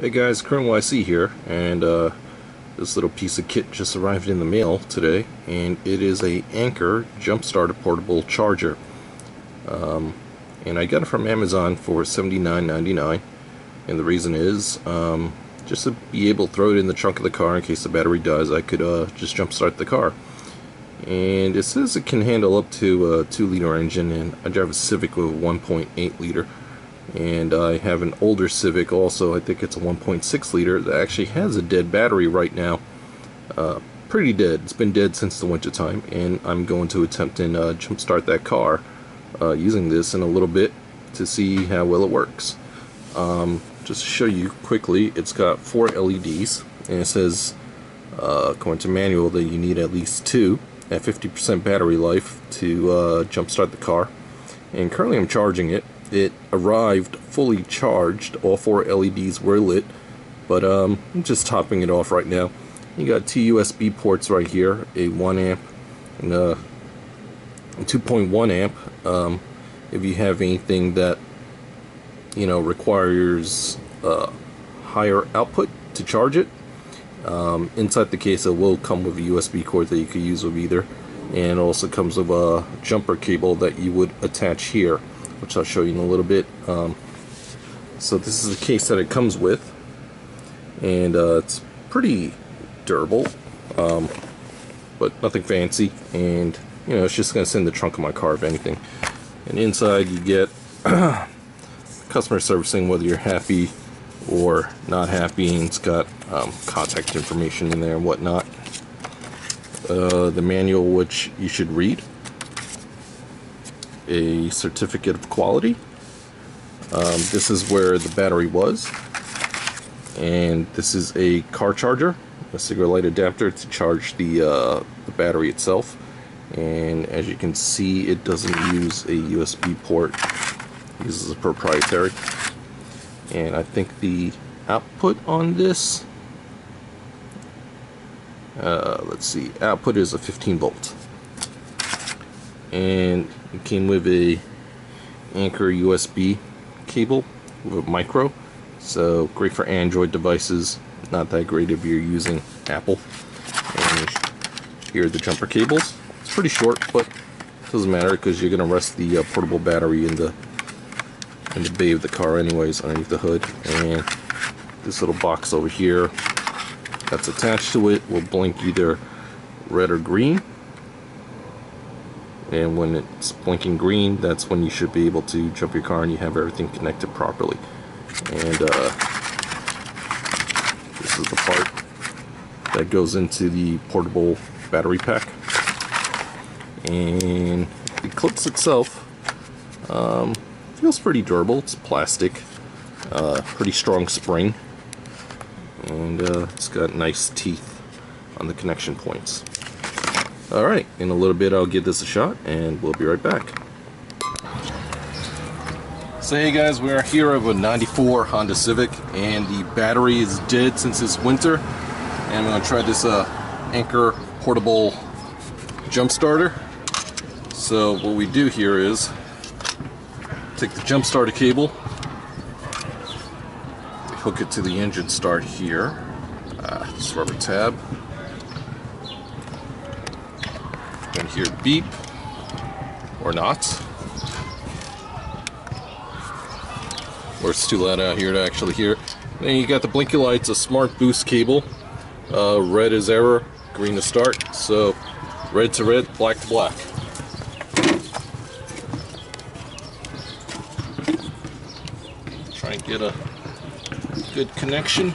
Hey guys, CrewNYC here, and uh, this little piece of kit just arrived in the mail today, and it is a Anker Jump Starter portable charger. Um, and I got it from Amazon for $79.99, and the reason is um, just to be able to throw it in the trunk of the car in case the battery dies, I could uh, just jump start the car. And it says it can handle up to a 2 liter engine, and I drive a Civic with a 1.8 liter and I have an older Civic also. I think it's a 1.6 liter that actually has a dead battery right now. Uh, pretty dead. It's been dead since the winter time and I'm going to attempt and uh, jump start that car uh, using this in a little bit to see how well it works. Um, just to show you quickly it's got four LEDs and it says uh, according to manual that you need at least two at 50% battery life to uh, jump start the car. And currently I'm charging it it arrived fully charged. All four LEDs were lit, but um, I'm just topping it off right now. You got two USB ports right here, a 1 amp and a 2.1 amp. Um, if you have anything that you know requires uh, higher output to charge it, um, inside the case it will come with a USB cord that you could use with either, and also comes with a jumper cable that you would attach here which I'll show you in a little bit. Um, so this is the case that it comes with, and uh, it's pretty durable, um, but nothing fancy, and you know it's just going to in the trunk of my car if anything. And inside you get customer servicing whether you're happy or not happy, and it's got um, contact information in there and whatnot. Uh, the manual which you should read a certificate of quality. Um, this is where the battery was. And this is a car charger, a cigarette light adapter to charge the, uh, the battery itself. And as you can see, it doesn't use a USB port. Uses a proprietary. And I think the output on this, uh, let's see, output is a 15 volt. And it came with a Anker USB cable with a micro. So great for Android devices. Not that great if you're using Apple. And here are the jumper cables. It's pretty short, but it doesn't matter because you're going to rest the uh, portable battery in the in the bay of the car anyways underneath the hood. And this little box over here that's attached to it will blink either red or green and when it's blinking green that's when you should be able to jump your car and you have everything connected properly. And uh, this is the part that goes into the portable battery pack. And the clips itself um, feels pretty durable. It's plastic uh, pretty strong spring. And uh, it's got nice teeth on the connection points Alright, in a little bit I'll give this a shot and we'll be right back. So hey guys, we are here with a 94 Honda Civic and the battery is dead since this winter. And I'm going to try this uh, Anker portable jump starter. So what we do here is take the jump starter cable, hook it to the engine start here, uh, this rubber tab, and hear beep or not. Or it's too loud out here to actually hear. Then you got the blinky lights, a smart boost cable. Uh, red is error, green to start. So red to red, black to black. Try and get a good connection.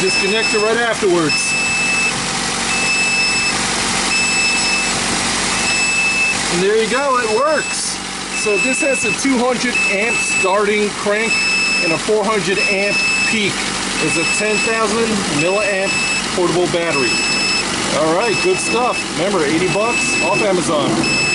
Disconnect it right afterwards. And there you go, it works. So this has a 200 amp starting crank and a 400 amp peak. It's a 10,000 milliamp portable battery. All right, good stuff. Remember, 80 bucks off Amazon.